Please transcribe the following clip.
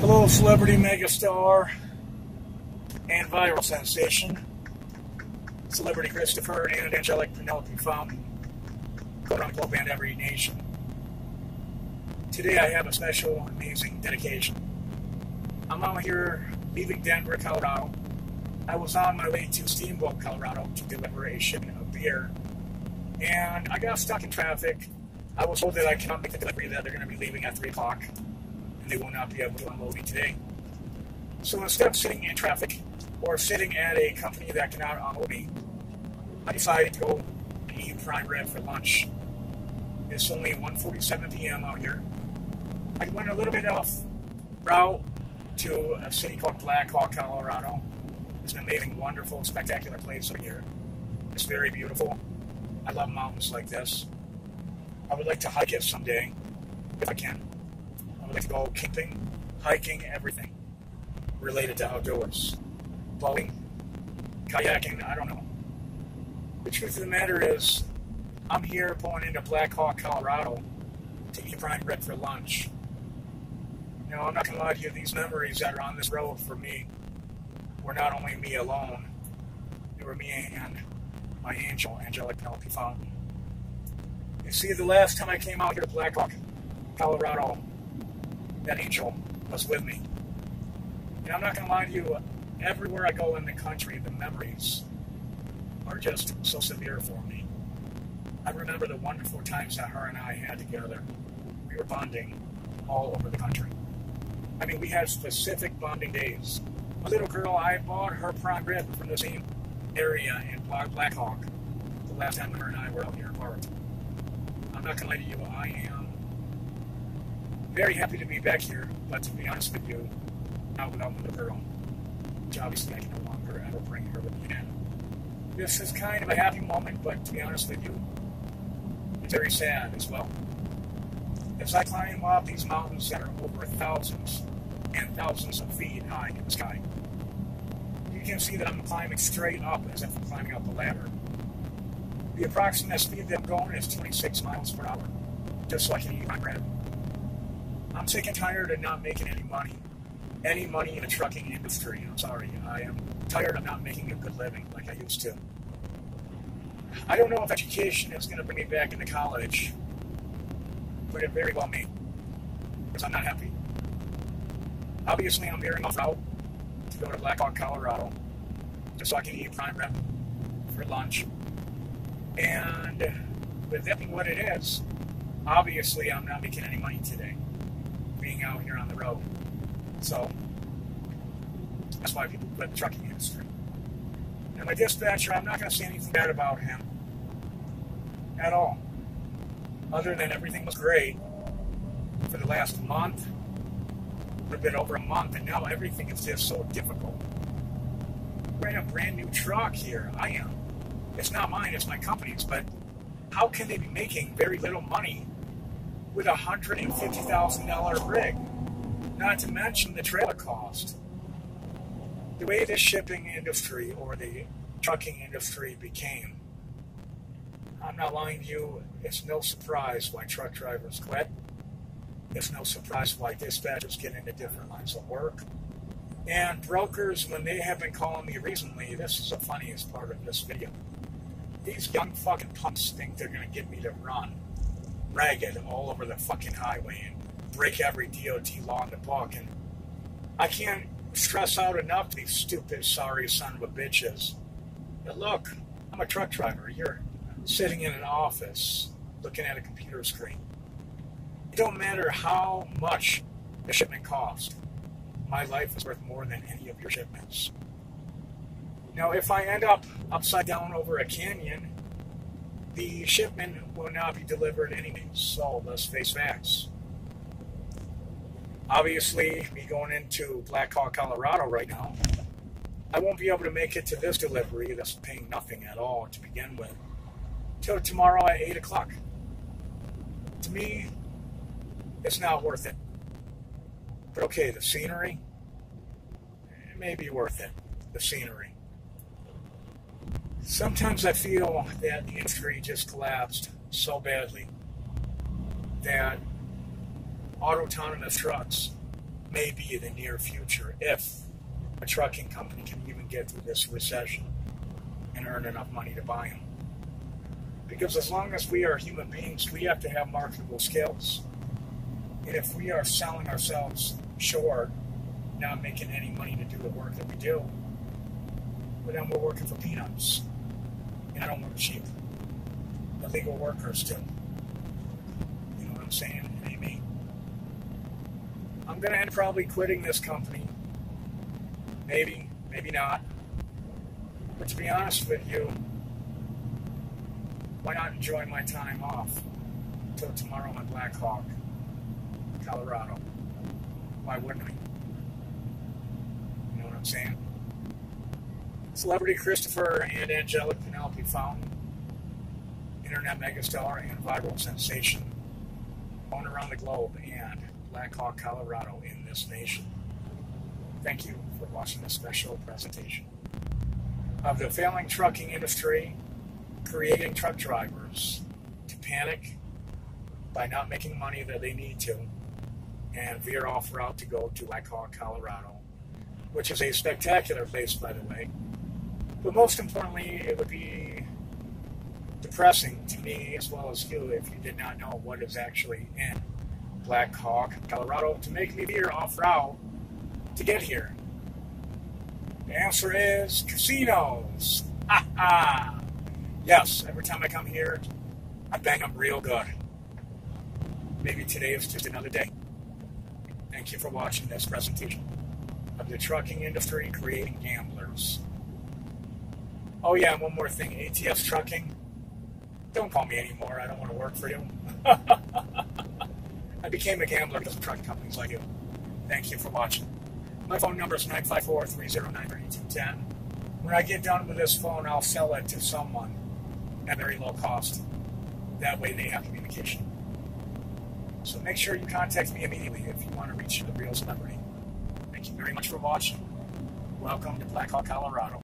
Hello, celebrity megastar and viral sensation, celebrity Christopher and angelic Penelope Fountain, quote unquote, and every nation. Today I have a special, amazing dedication. I'm out here leaving Denver, Colorado. I was on my way to Steamboat, Colorado to deliver a shipment of beer, and I got stuck in traffic. I was told that I cannot make the delivery, that they're going to be leaving at 3 o'clock they will not be able to unload me today. So instead of sitting in traffic or sitting at a company that cannot unload me, I decided to go eat prime rib for lunch. It's only 1.47 p.m. out here. I went a little bit off route to a city called Black Hawk, Colorado. It's an amazing, wonderful, spectacular place over here. It's very beautiful. I love mountains like this. I would like to hike it someday, if I can. To go camping, hiking, everything related to outdoors. Boating, kayaking, I don't know. The truth of the matter is, I'm here going into Black Hawk, Colorado to eat prime rib for lunch. You know, I'm not going to lie to you, these memories that are on this road for me were not only me alone, they were me and my angel, Angelic Penelope Fountain. You see, the last time I came out here to Black Hawk, Colorado, that angel was with me. And I'm not going to lie to you, everywhere I go in the country, the memories are just so severe for me. I remember the wonderful times that her and I had together. We were bonding all over the country. I mean, we had specific bonding days. A little girl, I bought her prime rib from the same area in Blackhawk the last time her and I were out here apart. I'm not going to lie to you, I am very happy to be back here, but to be honest with you, not without the girl, which obviously I can no longer ever bring her with me. This is kind of a happy moment, but to be honest with you, it's very sad as well. As I climb up these mountains that are over thousands and thousands of feet high in the sky, you can see that I'm climbing straight up as if I'm climbing up a ladder. The approximate speed that I'm going is 26 miles per hour, just like my bread. I'm sick and tired of not making any money. Any money in the trucking industry. I'm sorry. I am tired of not making a good living like I used to. I don't know if education is going to bring me back into college, but it very well may. Because I'm not happy. Obviously, I'm veering off route to go to Blackhawk, Colorado, just so I can eat prime rib for lunch. And with that being what it is, obviously, I'm not making any money today being out here on the road. So that's why people quit the trucking industry. And my dispatcher, I'm not going to say anything bad about him at all. Other than everything was great for the last month, a bit over a month, and now everything is just so difficult. We're in a brand new truck here. I am. It's not mine, it's my company's, but how can they be making very little money with a $150,000 rig, not to mention the trailer cost. The way the shipping industry or the trucking industry became, I'm not lying to you, it's no surprise why truck drivers quit. It's no surprise why dispatchers get into different lines of work. And brokers, when they have been calling me recently, this is the funniest part of this video. These young fucking punks think they're going to get me to run ragged all over the fucking highway and break every DOT law in the book. And I can't stress out enough these stupid, sorry son of a bitches. But look, I'm a truck driver. You're sitting in an office looking at a computer screen. It don't matter how much the shipment cost. My life is worth more than any of your shipments. Now, if I end up upside down over a canyon, the shipment will not be delivered anyways, so let's face facts. Obviously, me going into Black Hawk, Colorado right now, I won't be able to make it to this delivery that's paying nothing at all to begin with till tomorrow at 8 o'clock. To me, it's not worth it. But okay, the scenery, it may be worth it. The scenery. Sometimes I feel that the industry just collapsed so badly that autonomous trucks may be in the near future if a trucking company can even get through this recession and earn enough money to buy them. Because as long as we are human beings, we have to have marketable skills. And if we are selling ourselves short, not making any money to do the work that we do, then we're working for peanuts. I don't work cheap. Illegal workers do. You know what I'm saying? Ain't. I'm going to end probably quitting this company. Maybe, maybe not. But to be honest with you, why not enjoy my time off until tomorrow in Black Hawk, Colorado? Why wouldn't I? You know what I'm saying? Celebrity Christopher and angelic Penelope Fountain, internet megastar and viral sensation, known around the globe and Black Hawk, Colorado, in this nation. Thank you for watching this special presentation of the failing trucking industry, creating truck drivers to panic by not making the money that they need to and veer off route to go to Black Hawk, Colorado, which is a spectacular place, by the way. But most importantly, it would be depressing to me as well as you if you did not know what is actually in Black Hawk, Colorado, to make me veer off route to get here. The answer is casinos. Ha ha! Yes, every time I come here, I bang them real good. Maybe today is just another day. Thank you for watching this presentation of the trucking industry creating gamblers. Oh yeah, one more thing, ATS Trucking. Don't call me anymore. I don't want to work for you. I became a gambler of trucking companies like you. Thank you for watching. My phone number is 954 309 3210. When I get done with this phone, I'll sell it to someone at very low cost. That way they have communication. So make sure you contact me immediately if you want to reach the real celebrity. Thank you very much for watching. Welcome to Black Hawk, Colorado.